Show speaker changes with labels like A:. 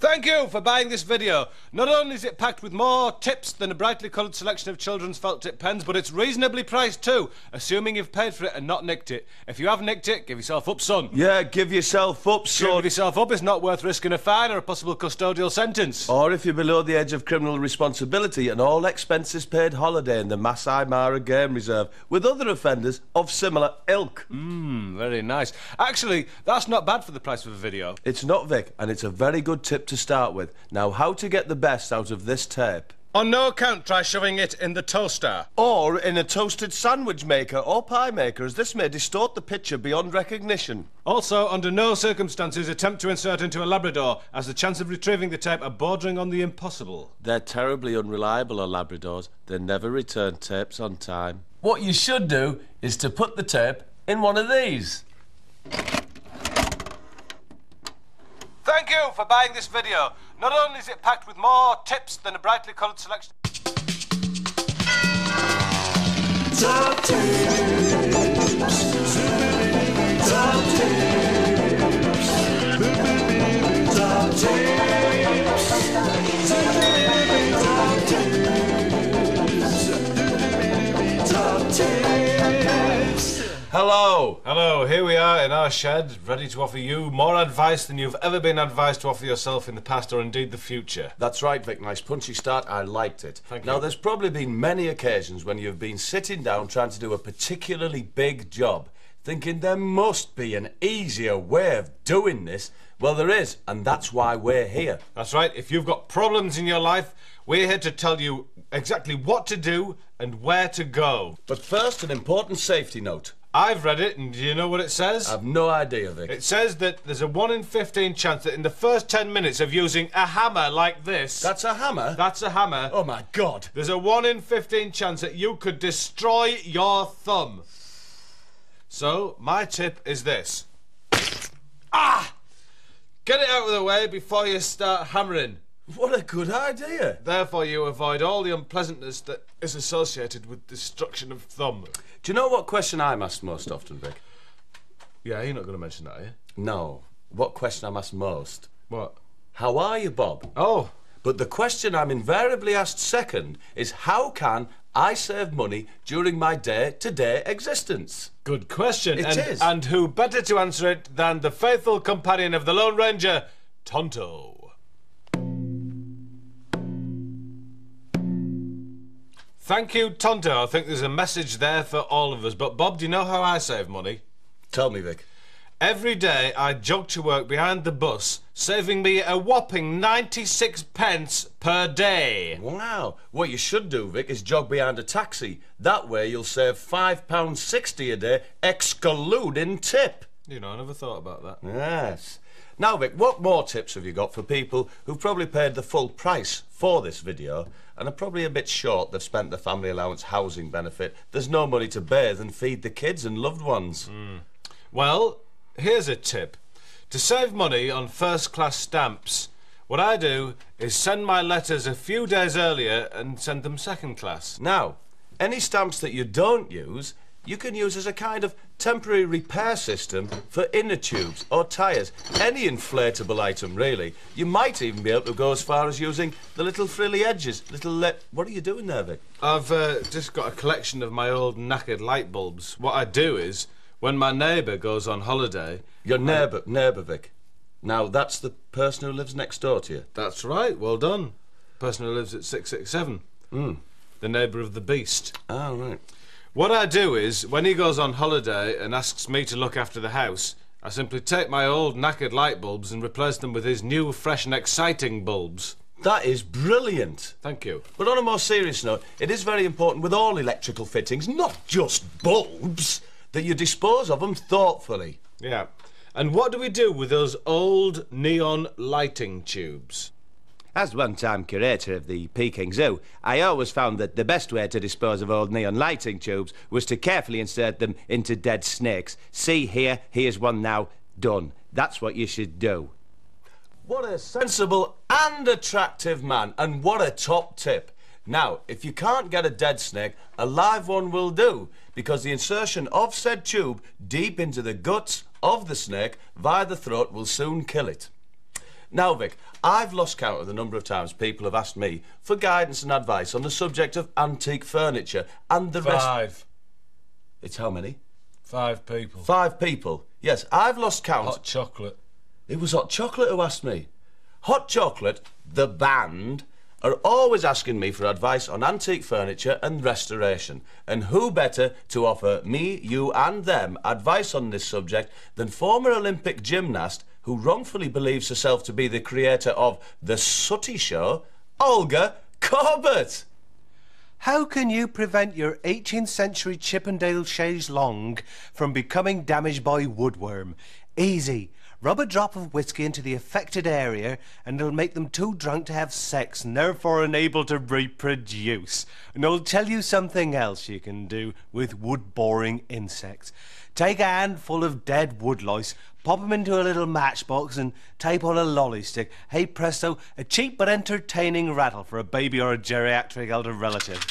A: Thank you for buying this video. Not only is it packed with more tips than a brightly coloured selection of children's felt tip pens, but it's reasonably priced too, assuming you've paid for it and not nicked it. If you have nicked it, give yourself up, son.
B: Yeah, give yourself up, son.
A: Give yourself up. It's not worth risking a fine or a possible custodial sentence.
B: Or if you're below the edge of criminal responsibility, an all expenses paid holiday in the Masai Mara Game Reserve with other offenders of similar ilk.
A: Mmm, very nice. Actually, that's not bad for the price of a video.
B: It's not, Vic, and it's a very good tip to start with. Now, how to get the best out of this tape?
A: On no account try shoving it in the toaster.
B: Or in a toasted sandwich maker or pie maker, as this may distort the picture beyond recognition.
A: Also, under no circumstances attempt to insert into a Labrador, as the chance of retrieving the tape are bordering on the impossible.
B: They're terribly unreliable, are Labradors. They never return tapes on time.
C: What you should do is to put the tape in one of these.
A: Thank you for buying this video. Not only is it packed with more tips than a brightly coloured selection...
D: Top 10.
A: Hello. Hello, here we are in our shed, ready to offer you more advice than you've ever been advised to offer yourself in the past or indeed the future.
B: That's right, Vic. Nice punchy start. I liked it.
A: Thank
B: now,
A: you.
B: there's probably been many occasions when you've been sitting down trying to do a particularly big job, thinking there must be an easier way of doing this. Well, there is, and that's why we're here.
A: That's right, if you've got problems in your life, we're here to tell you exactly what to do and where to go.
B: But first, an important safety note.
A: I've read it, and do you know what it says?
B: I've no idea, Vic.
A: It says that there's a 1 in 15 chance that in the first 10 minutes of using a hammer like this,
B: That's a hammer?
A: that's a hammer,
B: Oh, my God.
A: there's a 1 in 15 chance that you could destroy your thumb. So, my tip is this. Ah! Get it out of the way before you start hammering.
B: What a good idea.
A: Therefore, you avoid all the unpleasantness that is associated with destruction of thumb.
B: Do you know what question I'm asked most often, Vic?
A: Yeah, you're not going to mention that, are you?
B: No. What question I'm asked most?
A: What?
B: How are you, Bob?
A: Oh,
B: But the question I'm invariably asked second is how can I save money during my day to day existence?
A: good question.
B: It
A: and,
B: is.
A: and who better to answer it than the faithful companion of the Lone Ranger, Tonto? Thank you, Tonto. I think there's a message there for all of us. But, Bob, do you know how I save money?
B: Tell me, Vic.
A: Every day I jog to work behind the bus, saving me a whopping 96 pence per day.
B: Wow. What you should do, Vic, is jog behind a taxi. That way you'll save £5.60 a day, excluding tip.
A: You know, I never thought about that.
B: Yes. Now, Vic, what more tips have you got for people who've probably paid the full price for this video and are probably a bit short? They've spent the family allowance housing benefit. There's no money to bathe and feed the kids and loved ones. Hmm.
A: Well, here's a tip. To save money on first class stamps, what I do is send my letters a few days earlier and send them second class.
B: Now, any stamps that you don't use, you can use as a kind of temporary repair system for inner tubes or tyres. Any inflatable item, really. You might even be able to go as far as using the little frilly edges. Little. Le- what are you doing there, Vic?
A: I've uh, just got a collection of my old knackered light bulbs. What I do is, when my neighbour goes on holiday,
B: Your neighbour, neighbour, Vic. Now, that's the person who lives next door to you.
A: that's right, well done. Person who lives at 667.
B: Hmm.
A: The neighbour of the beast.
B: Oh, right.
A: What I do is, when he goes on holiday and asks me to look after the house, I simply take my old knackered light bulbs and replace them with his new, fresh and exciting bulbs.
B: That is brilliant.
A: Thank you.
B: But on a more serious note, it is very important with all electrical fittings, not just bulbs, that you dispose of them thoughtfully.
A: Yeah. And what do we do with those old neon lighting tubes?
E: As one time curator of the Peking Zoo, I always found that the best way to dispose of old neon lighting tubes was to carefully insert them into dead snakes. See here, here's one now, done. That's what you should do.
B: What a sensible and attractive man, and what a top tip. Now, if you can't get a dead snake, a live one will do, because the insertion of said tube deep into the guts of the snake via the throat will soon kill it. Now, Vic, I've lost count of the number of times people have asked me for guidance and advice on the subject of antique furniture and the rest.
A: Five.
B: It's how many?
A: Five people.
B: Five people. Yes, I've lost count.
A: Hot chocolate.
B: It was Hot Chocolate who asked me. Hot Chocolate, the band, are always asking me for advice on antique furniture and restoration. And who better to offer me, you, and them advice on this subject than former Olympic gymnast who wrongfully believes herself to be the creator of The Sooty Show, Olga Corbett?
F: How can you prevent your 18th century Chippendale chaise longue from becoming damaged by woodworm? Easy. Rub a drop of whiskey into the affected area and it'll make them too drunk to have sex and therefore unable to reproduce. And I'll tell you something else you can do with wood boring insects. Take a handful of dead wood lice, pop 'em into a little matchbox and tape on a lolly stick. Hey presto, a cheap but entertaining rattle for a baby or a geriatric elder relative.